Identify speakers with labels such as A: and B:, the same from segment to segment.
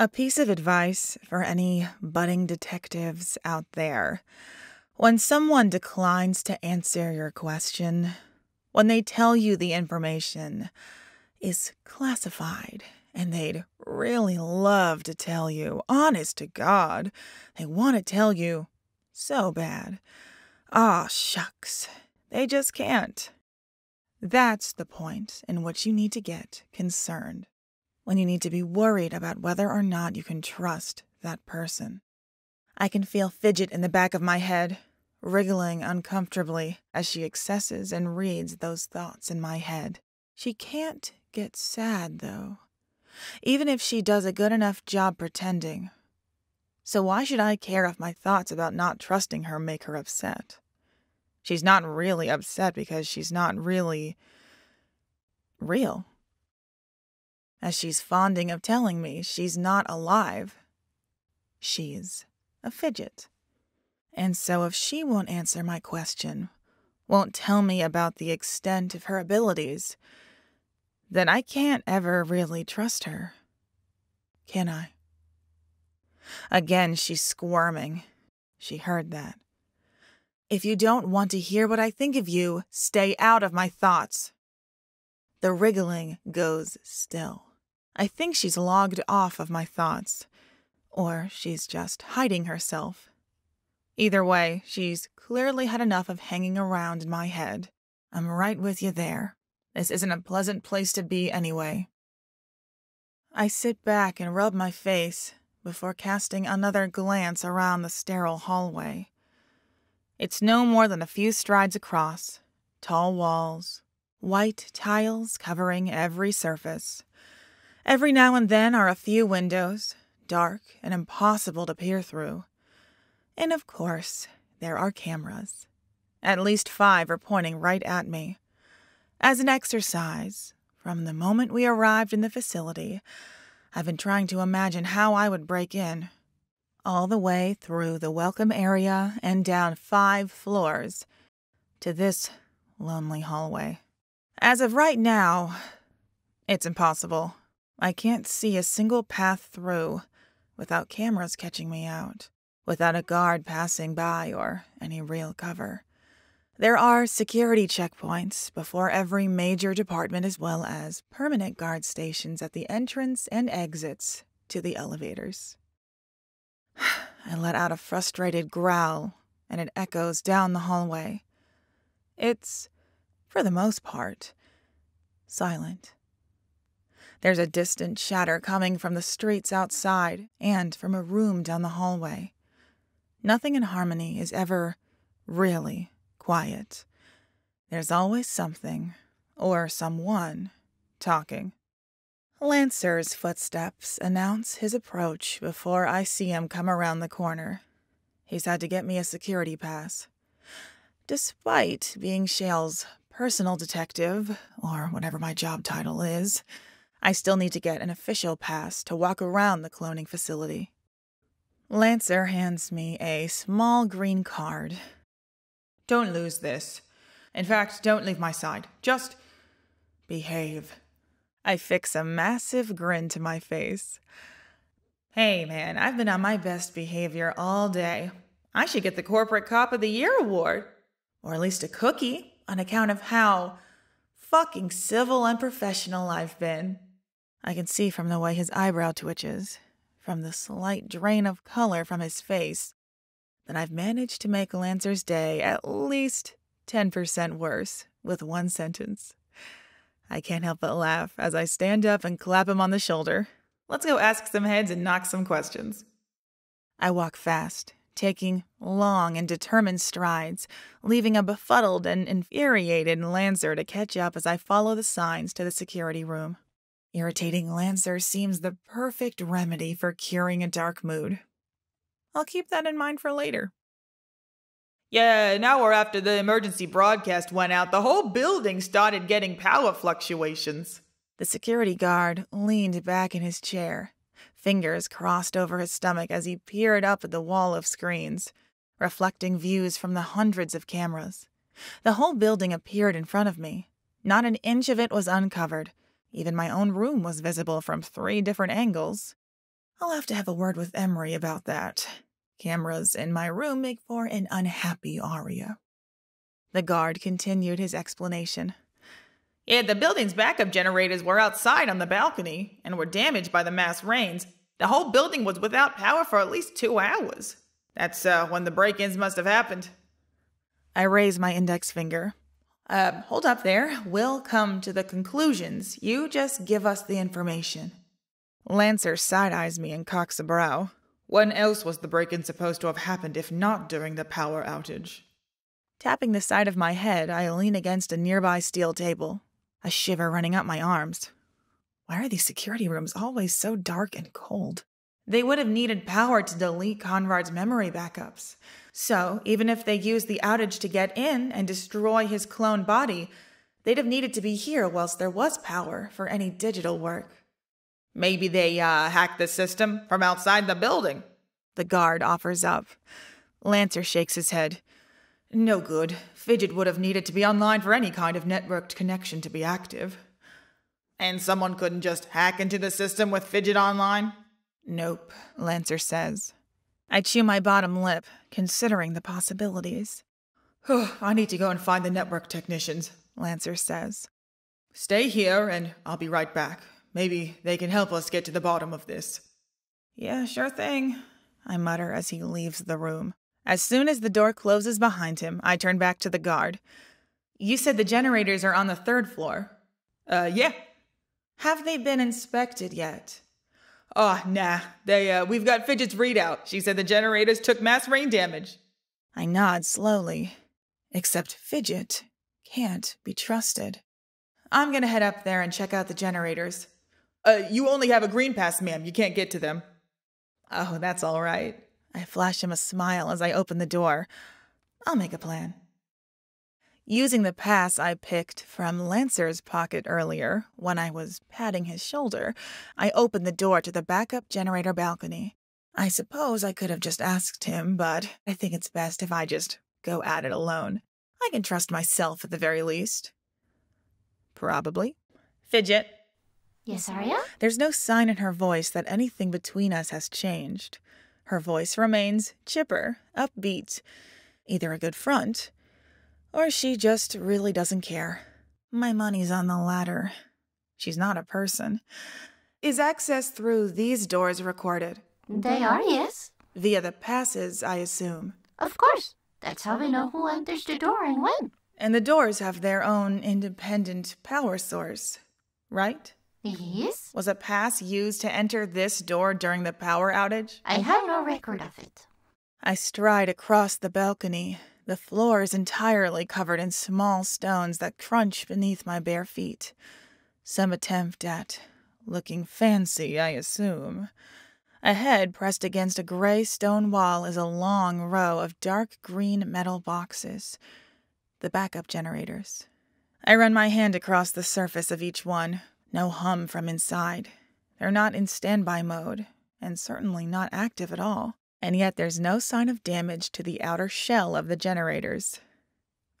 A: A piece of advice for any budding detectives out there. When someone declines to answer your question, when they tell you the information is classified and they'd really love to tell you, honest to God, they want to tell you so bad. Ah, shucks, they just can't. That's the point in which you need to get concerned, when you need to be worried about whether or not you can trust that person. I can feel fidget in the back of my head, wriggling uncomfortably as she accesses and reads those thoughts in my head. She can't get sad, though, even if she does a good enough job pretending. So why should I care if my thoughts about not trusting her make her upset? She's not really upset because she's not really real. As she's fonding of telling me, she's not alive. She's a fidget. And so if she won't answer my question, won't tell me about the extent of her abilities, then I can't ever really trust her. Can I? Again, she's squirming. She heard that. If you don't want to hear what I think of you, stay out of my thoughts. The wriggling goes still. I think she's logged off of my thoughts, or she's just hiding herself. Either way, she's clearly had enough of hanging around in my head. I'm right with you there. This isn't a pleasant place to be anyway. I sit back and rub my face before casting another glance around the sterile hallway. It's no more than a few strides across, tall walls, white tiles covering every surface. Every now and then are a few windows, dark and impossible to peer through. And of course, there are cameras. At least five are pointing right at me. As an exercise, from the moment we arrived in the facility, I've been trying to imagine how I would break in all the way through the welcome area and down five floors to this lonely hallway. As of right now, it's impossible. I can't see a single path through without cameras catching me out, without a guard passing by or any real cover. There are security checkpoints before every major department, as well as permanent guard stations at the entrance and exits to the elevators. I let out a frustrated growl, and it echoes down the hallway. It's, for the most part, silent. There's a distant chatter coming from the streets outside and from a room down the hallway. Nothing in harmony is ever really quiet. There's always something, or someone, talking. Lancer's footsteps announce his approach before I see him come around the corner. He's had to get me a security pass. Despite being Shale's personal detective, or whatever my job title is, I still need to get an official pass to walk around the cloning facility. Lancer hands me a small green card.
B: Don't lose this. In fact, don't leave my side. Just behave.
A: I fix a massive grin to my face.
B: Hey, man, I've been on my best behavior all day. I should get the Corporate Cop of the Year award, or at least a cookie, on account of how fucking civil and professional I've been.
A: I can see from the way his eyebrow twitches, from the slight drain of color from his face, that I've managed to make Lancer's day at least 10% worse with one sentence. I can't help but laugh as I stand up and clap him on the shoulder.
B: Let's go ask some heads and knock some questions.
A: I walk fast, taking long and determined strides, leaving a befuddled and infuriated Lancer to catch up as I follow the signs to the security room. Irritating Lancer seems the perfect remedy for curing a dark mood. I'll keep that in mind for later.
B: Yeah, an hour after the emergency broadcast went out, the whole building started getting power fluctuations.
A: The security guard leaned back in his chair, fingers crossed over his stomach as he peered up at the wall of screens, reflecting views from the hundreds of cameras. The whole building appeared in front of me. Not an inch of it was uncovered. Even my own room was visible from three different angles. I'll have to have a word with Emery about that. Cameras in my room make for an unhappy Aria. The guard continued his explanation.
B: Yeah, the building's backup generators were outside on the balcony and were damaged by the mass rains. The whole building was without power for at least two hours. That's uh, when the break ins must have happened.
A: I raise my index finger.
B: Uh, hold up there. We'll come to the conclusions. You just give us the information.
A: Lancer side eyes me and cocks a brow.
B: When else was the break in supposed to have happened if not during the power outage?
A: Tapping the side of my head, I lean against a nearby steel table, a shiver running up my arms. Why are these security rooms always so dark and cold?
B: They would have needed power to delete Conrad's memory backups. So, even if they used the outage to get in and destroy his clone body, they'd have needed to be here whilst there was power for any digital work. Maybe they uh, hacked the system from outside the building.
A: The guard offers up. Lancer shakes his head.
B: No good. Fidget would have needed to be online for any kind of networked connection to be active. And someone couldn't just hack into the system with Fidget online?
A: Nope, Lancer says. I chew my bottom lip, considering the possibilities.
B: I need to go and find the network technicians, Lancer says. Stay here and I'll be right back. Maybe they can help us get to the bottom of this.
A: Yeah, sure thing, I mutter as he leaves the room. As soon as the door closes behind him, I turn back to the guard.
B: You said the generators are on the third floor.
A: Uh, yeah.
B: Have they been inspected yet? Oh, nah. They, uh, we've got Fidget's readout. She said the generators took mass rain damage.
A: I nod slowly. Except Fidget can't be trusted.
B: I'm gonna head up there and check out the generators. Uh, you only have a green pass, ma'am. You can't get to them.
A: Oh, that's all right. I flash him a smile as I open the door. I'll make a plan. Using the pass I picked from Lancer's pocket earlier, when I was patting his shoulder, I opened the door to the backup generator balcony. I suppose I could have just asked him, but I think it's best if I just go at it alone. I can trust myself at the very least. Probably.
B: Fidget,
C: Yes, Aria?
A: There's no sign in her voice that anything between us has changed. Her voice remains chipper, upbeat, either a good front, or she just really doesn't care. My money's on the latter. She's not a person. Is access through these doors recorded?
C: They are, yes.
A: Via the passes, I assume.
C: Of course. That's how we know who enters the door and when.
A: And the doors have their own independent power source, right?
C: Yes?
A: Was a pass used to enter this door during the power outage?
C: I have no record of it.
A: I stride across the balcony. The floor is entirely covered in small stones that crunch beneath my bare feet. Some attempt at looking fancy, I assume. Ahead, pressed against a gray stone wall, is a long row of dark green metal boxes. The backup generators. I run my hand across the surface of each one, no hum from inside. They're not in standby mode, and certainly not active at all. And yet there's no sign of damage to the outer shell of the generators.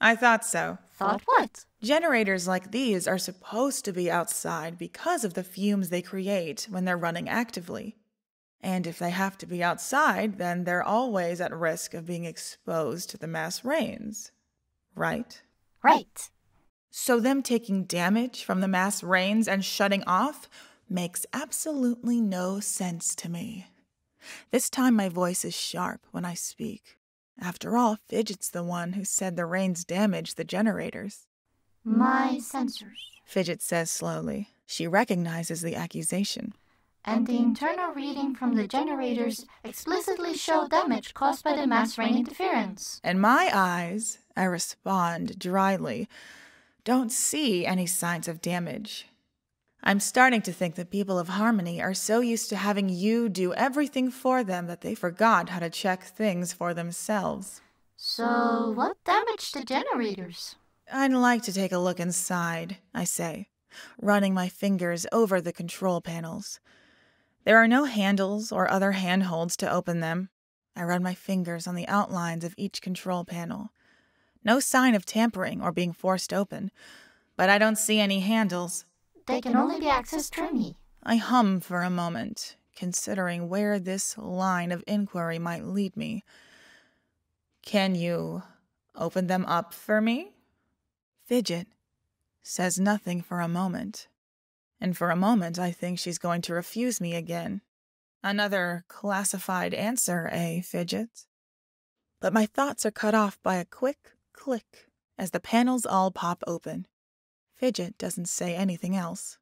B: I thought so.
C: Thought what?
A: Generators like these are supposed to be outside because of the fumes they create when they're running actively. And if they have to be outside, then they're always at risk of being exposed to the mass rains. Right?
C: Right.
A: So, them taking damage from the mass rains and shutting off makes absolutely no sense to me. This time, my voice is sharp when I speak. After all, Fidget's the one who said the rains damaged the generators.
C: My sensors.
A: Fidget says slowly. She recognizes the accusation.
C: And the internal reading from the generators explicitly show damage caused by the mass rain interference.
A: And my eyes, I respond dryly, don't see any signs of damage. I'm starting to think the people of Harmony are so used to having you do everything for them that they forgot how to check things for themselves.
C: So, what damaged the generators?
A: I'd like to take a look inside, I say, running my fingers over the control panels. There are no handles or other handholds to open them. I run my fingers on the outlines of each control panel. No sign of tampering or being forced open, but I don't see any handles.
C: They can only be accessed through me.
A: I hum for a moment, considering where this line of inquiry might lead me. Can you open them up for me? Fidget says nothing for a moment. And for a moment, I think she's going to refuse me again. Another classified answer, eh, Fidget? But my thoughts are cut off by a quick click as the panels all pop open. Fidget doesn't say anything else.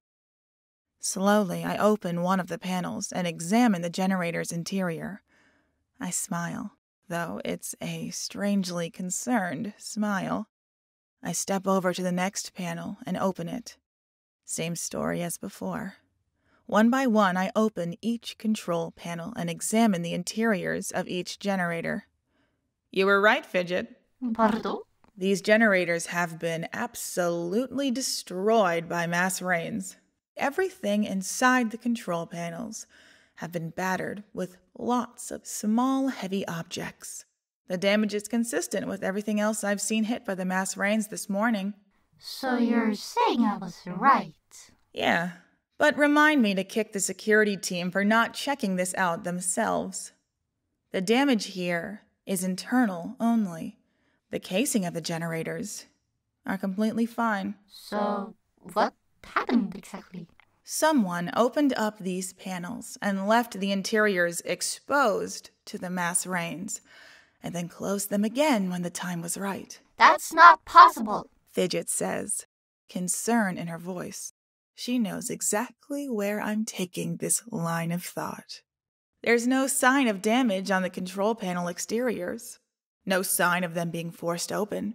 A: Slowly, I open one of the panels and examine the generator's interior. I smile, though it's a strangely concerned smile. I step over to the next panel and open it. Same story as before. One by one, I open each control panel and examine the interiors of each generator. You were right, Fidget.
C: Pardon?
A: These generators have been absolutely destroyed by mass rains. Everything inside the control panels have been battered with lots of small, heavy objects. The damage is consistent with everything else I've seen hit by the mass rains this morning.
C: So you're saying I was right?
A: Yeah, but remind me to kick the security team for not checking this out themselves. The damage here is internal only. The casing of the generators are completely fine.
C: So what happened exactly?
A: Someone opened up these panels and left the interiors exposed to the mass rains, and then closed them again when the time was right.
C: That's not possible.
A: Fidget says, concern in her voice. She knows exactly where I'm taking this line of thought. There's no sign of damage on the control panel exteriors, no sign of them being forced open,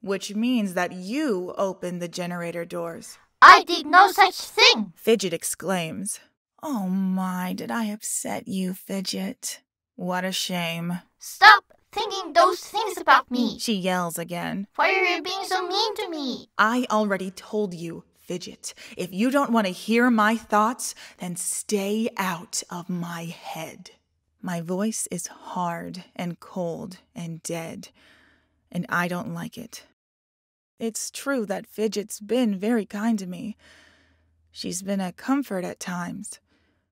A: which means that you opened the generator doors.
C: I did no such thing.
A: Fidget exclaims. Oh my, did I upset you, Fidget? What a shame.
C: Stop thinking those things about me.
A: She yells again.
C: Why are you being so mean to me?
A: I already told you, Fidget. If you don't want to hear my thoughts, then stay out of my head. My voice is hard and cold and dead, and I don't like it. It's true that Fidget's been very kind to me. She's been a comfort at times,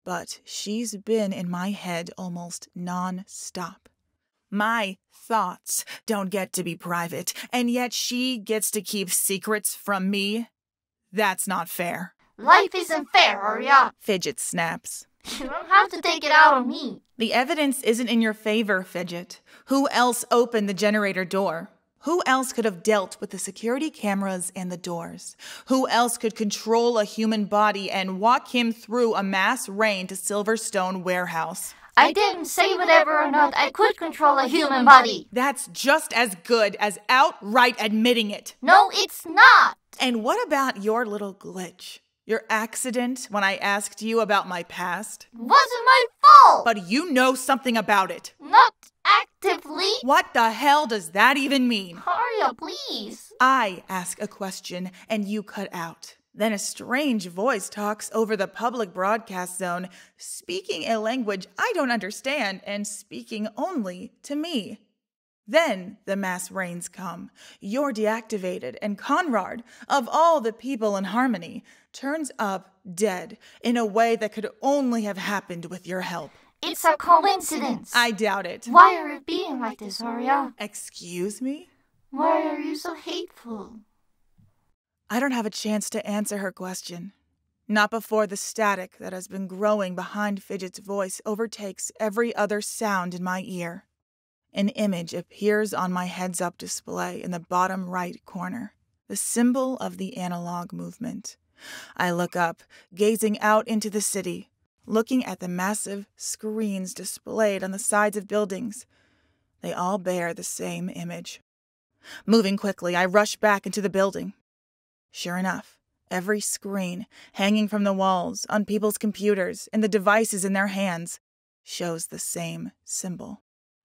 A: but she's been in my head almost non stop. My thoughts don't get to be private, and yet she gets to keep secrets from me? That's not fair.
C: Life isn't fair, Aria.
A: Fidget snaps.
C: You don't have to take it out on me.
A: The evidence isn't in your favor, Fidget. Who else opened the generator door? Who else could have dealt with the security cameras and the doors? Who else could control a human body and walk him through a mass rain to Silverstone Warehouse?
C: I didn't say whatever or not I could control a human body.
A: That's just as good as outright admitting it.
C: No, it's not.
A: And what about your little glitch? Your accident when I asked you about my past?
C: Wasn't my fault.
A: But you know something about it.
C: not actively.
A: What the hell does that even mean?
C: Aria, please.
A: I ask a question and you cut out. Then a strange voice talks over the public broadcast zone, speaking a language I don't understand and speaking only to me. Then the mass rains come. You're deactivated, and Conrad, of all the people in Harmony, turns up dead in a way that could only have happened with your help.
C: It's a coincidence.
A: I doubt it.
C: Why are you being like this, Aria?
A: Excuse me?
C: Why are you so hateful?
A: I don't have a chance to answer her question. Not before the static that has been growing behind Fidget's voice overtakes every other sound in my ear. An image appears on my heads up display in the bottom right corner, the symbol of the analog movement. I look up, gazing out into the city, looking at the massive screens displayed on the sides of buildings. They all bear the same image. Moving quickly, I rush back into the building. Sure enough, every screen hanging from the walls, on people's computers, and the devices in their hands shows the same symbol.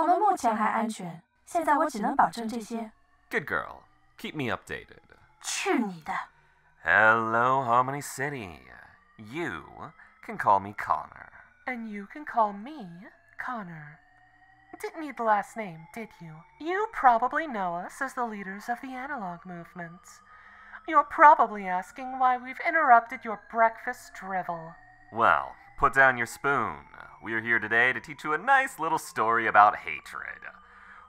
D: 我们目前还安全，现在我只能保证这些。
E: Good girl. Keep me updated.
D: 去你的！
E: Hello, Harmony City. You can call me Connor.
F: And you can call me Connor. Didn't need the last name, did you? You probably know us as the leaders of the analog movement. You're probably asking why we've interrupted your breakfast drivel.
E: Well, put down your spoon. We're here today to teach you a nice little story about hatred.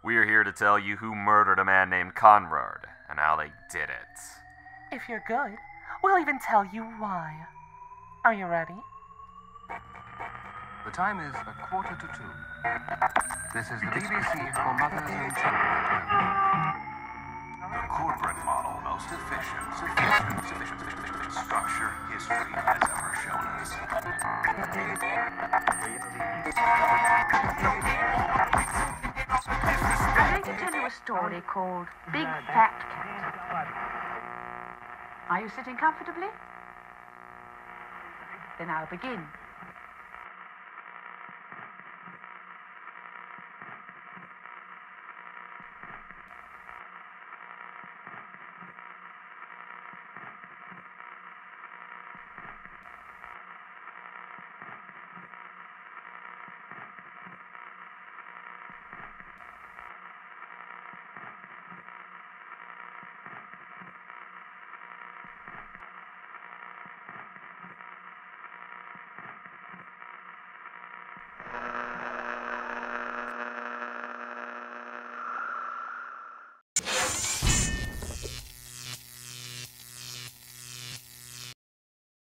E: We're here to tell you who murdered a man named Conrad and how they did it.
F: If you're good, we'll even tell you why. Are you ready?
G: The time is a quarter to two. This is the BBC for mothers and children.
H: The corporate model, most efficient, sufficient, sufficient, sufficient structure history
I: I'm going to tell you a story called Big Fat Cat. Are you sitting comfortably? Then I'll begin.